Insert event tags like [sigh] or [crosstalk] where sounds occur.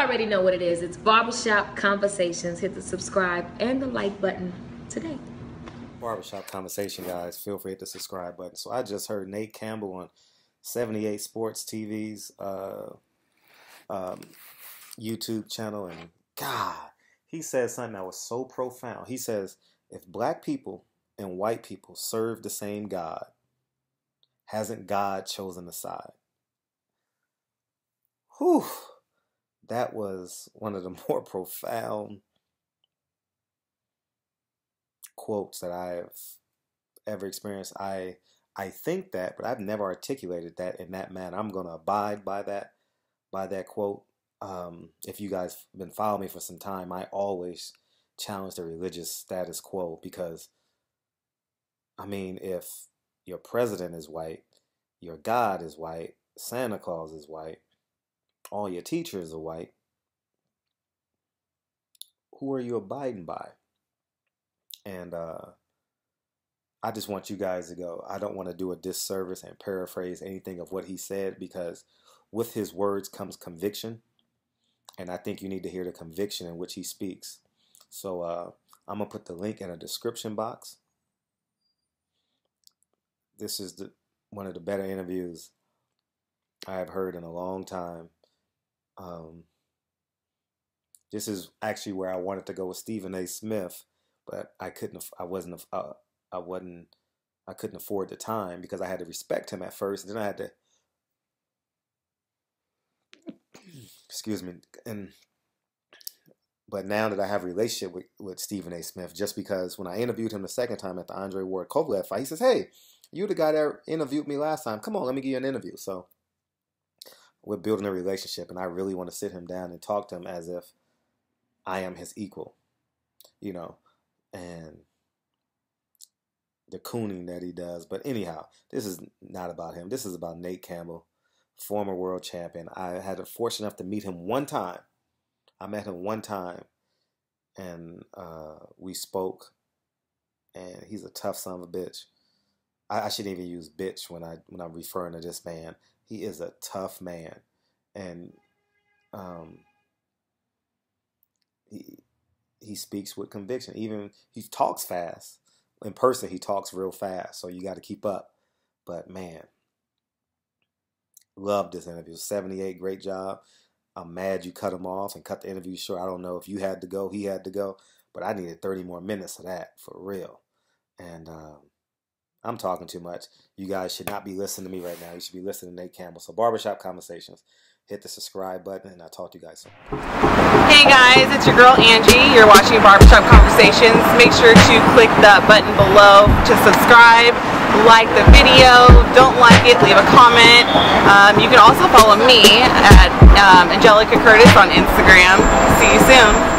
already know what it is. It's Barbershop Conversations. Hit the subscribe and the like button today. Barbershop Conversation, guys. Feel free to hit the subscribe button. So I just heard Nate Campbell on 78 Sports TV's uh, um, YouTube channel, and God, he said something that was so profound. He says, if black people and white people serve the same God, hasn't God chosen a side? Whew that was one of the [laughs] more profound quotes that I've ever experienced. I I think that, but I've never articulated that in that manner. I'm gonna abide by that by that quote. Um, if you guys have been following me for some time, I always challenge the religious status quo because I mean, if your president is white, your God is white, Santa Claus is white, all your teachers are white, who are you abiding by? And uh, I just want you guys to go. I don't want to do a disservice and paraphrase anything of what he said because with his words comes conviction. And I think you need to hear the conviction in which he speaks. So uh, I'm going to put the link in a description box. This is the, one of the better interviews I have heard in a long time. Um, this is actually where I wanted to go with Stephen A. Smith, but I couldn't. I wasn't. Uh, I wasn't. I couldn't afford the time because I had to respect him at first. Then I had to. Excuse me, and but now that I have a relationship with, with Stephen A. Smith, just because when I interviewed him the second time at the Andre Ward Kovalev fight, he says, "Hey, you the guy that interviewed me last time. Come on, let me give you an interview." So we're building a relationship, and I really want to sit him down and talk to him as if I am his equal, you know, and the cooning that he does. But anyhow, this is not about him. This is about Nate Campbell, former world champion. I had the fortune enough to meet him one time. I met him one time, and uh, we spoke. And he's a tough son of a bitch. I, I shouldn't even use bitch when I when I'm referring to this man. He is a tough man, and um, he he speaks with conviction. Even he talks fast. In person, he talks real fast, so you got to keep up. But man, loved this interview. 78, great job. I'm mad you cut him off and cut the interview short. I don't know if you had to go, he had to go, but I needed 30 more minutes of that for real. And um, I'm talking too much. You guys should not be listening to me right now. You should be listening to Nate Campbell. So, Barbershop Conversations hit the subscribe button, and I'll talk to you guys soon. Hey guys, it's your girl Angie. You're watching Barbershop Conversations. Make sure to click the button below to subscribe, like the video. Don't like it, leave a comment. Um, you can also follow me at um, Angelica Curtis on Instagram. See you soon.